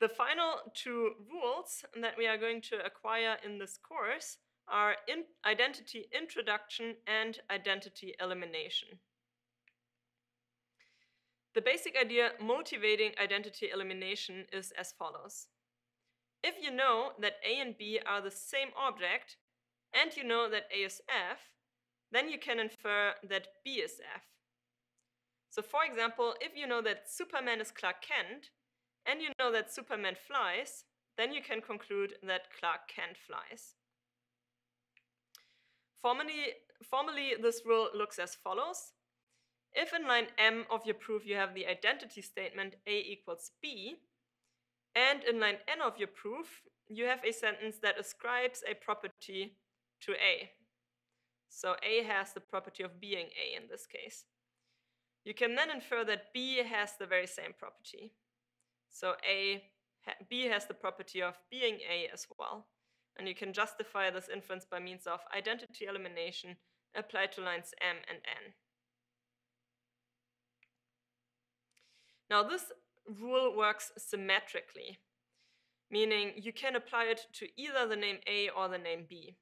The final two rules that we are going to acquire in this course are in identity introduction and identity elimination. The basic idea motivating identity elimination is as follows. If you know that A and B are the same object, and you know that A is F, then you can infer that B is F. So for example, if you know that Superman is Clark Kent, and you know that Superman flies, then you can conclude that Clark Kent flies. Formally, formally, this rule looks as follows. If in line M of your proof you have the identity statement A equals B, and in line N of your proof you have a sentence that ascribes a property to A. So A has the property of being A in this case. You can then infer that B has the very same property. So A, B has the property of being A as well. And you can justify this inference by means of identity elimination applied to lines M and N. Now this rule works symmetrically, meaning you can apply it to either the name A or the name B.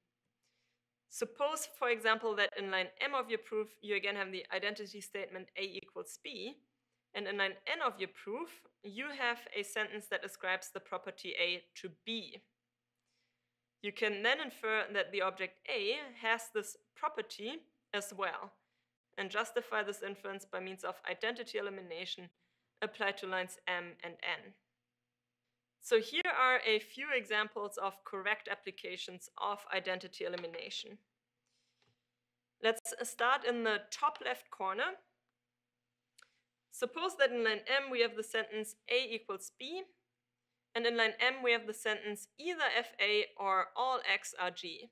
Suppose, for example, that in line M of your proof, you again have the identity statement A equals B, and in line N of your proof, you have a sentence that ascribes the property A to B. You can then infer that the object A has this property as well, and justify this inference by means of identity elimination applied to lines M and N. So here are a few examples of correct applications of identity elimination. Let's start in the top left corner. Suppose that in line M we have the sentence A equals B, and in line M we have the sentence either FA or all X are G.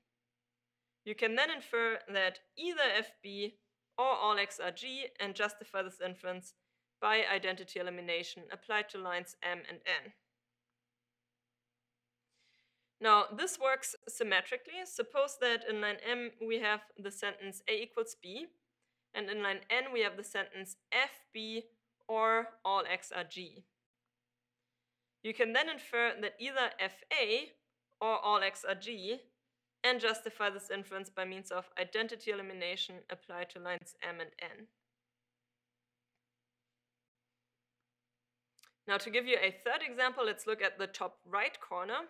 You can then infer that either FB or all X are G and justify this inference by identity elimination applied to lines M and N. Now, this works symmetrically. Suppose that in line M we have the sentence A equals B, and in line N we have the sentence FB or all X are G. You can then infer that either FA or all X are G and justify this inference by means of identity elimination applied to lines M and N. Now to give you a third example, let's look at the top right corner.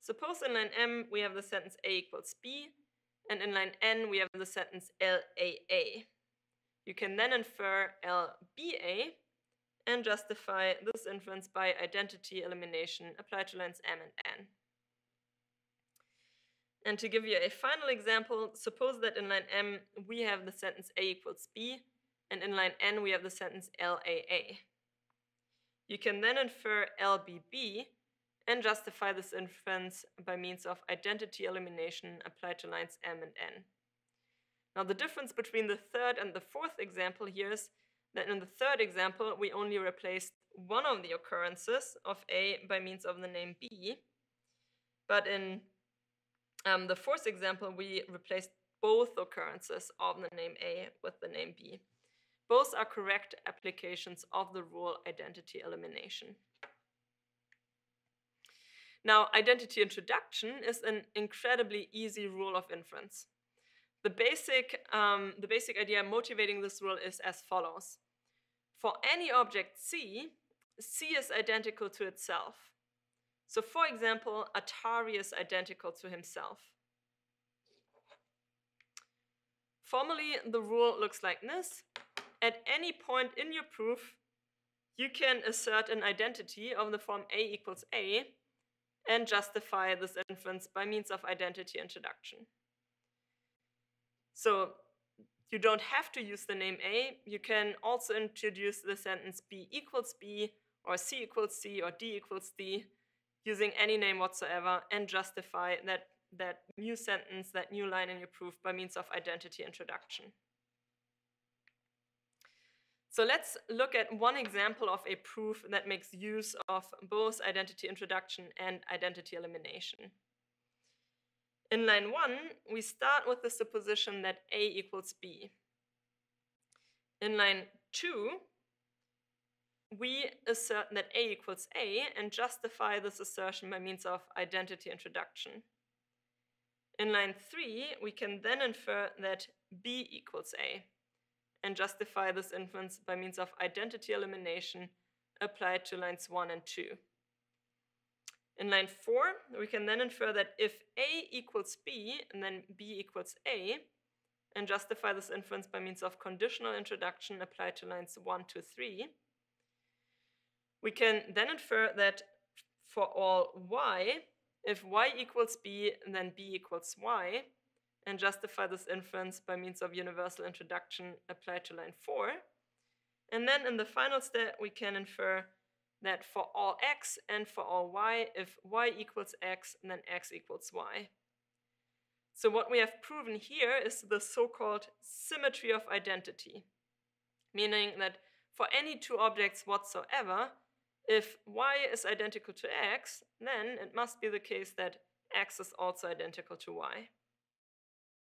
Suppose in line M we have the sentence A equals B, and in line N we have the sentence LAA. You can then infer LBA and justify this inference by identity elimination applied to lines M and N. And to give you a final example, suppose that in line M we have the sentence A equals B, and in line N we have the sentence LAA. You can then infer LBB and justify this inference by means of identity elimination applied to lines M and N. Now the difference between the third and the fourth example here is that in the third example we only replaced one of the occurrences of A by means of the name B, but in um, the fourth example we replaced both occurrences of the name A with the name B. Both are correct applications of the rule identity elimination. Now, identity introduction is an incredibly easy rule of inference. The basic, um, the basic idea motivating this rule is as follows. For any object C, C is identical to itself. So for example, Atari is identical to himself. Formally, the rule looks like this at any point in your proof, you can assert an identity of the form A equals A and justify this inference by means of identity introduction. So you don't have to use the name A. You can also introduce the sentence B equals B or C equals C or D equals D using any name whatsoever and justify that, that new sentence, that new line in your proof by means of identity introduction. So let's look at one example of a proof that makes use of both identity introduction and identity elimination. In line 1, we start with the supposition that A equals B. In line 2, we assert that A equals A and justify this assertion by means of identity introduction. In line 3, we can then infer that B equals A and justify this inference by means of identity elimination applied to lines 1 and 2. In line 4, we can then infer that if A equals B and then B equals A, and justify this inference by means of conditional introduction applied to lines 1 to 3, we can then infer that for all y, if y equals b, then b equals y, and justify this inference by means of universal introduction applied to line 4. And then in the final step, we can infer that for all x and for all y, if y equals x, then x equals y. So what we have proven here is the so-called symmetry of identity, meaning that for any two objects whatsoever, if y is identical to x, then it must be the case that x is also identical to y.